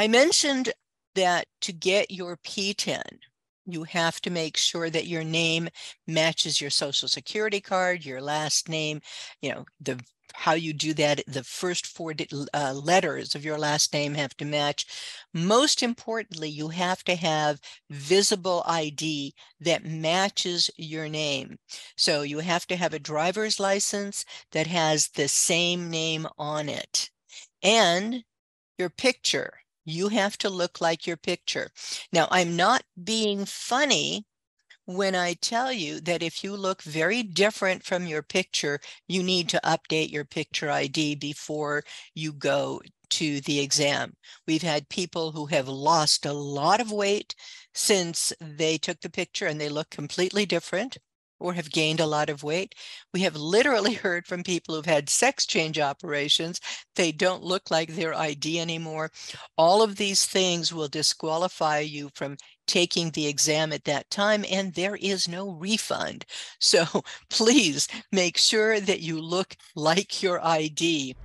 I mentioned that to get your PTIN, you have to make sure that your name matches your social security card, your last name, you know, the how you do that, the first four uh, letters of your last name have to match. Most importantly, you have to have visible ID that matches your name. So you have to have a driver's license that has the same name on it. And your picture you have to look like your picture. Now, I'm not being funny when I tell you that if you look very different from your picture, you need to update your picture ID before you go to the exam. We've had people who have lost a lot of weight since they took the picture and they look completely different or have gained a lot of weight. We have literally heard from people who've had sex change operations. They don't look like their ID anymore. All of these things will disqualify you from taking the exam at that time, and there is no refund. So please make sure that you look like your ID.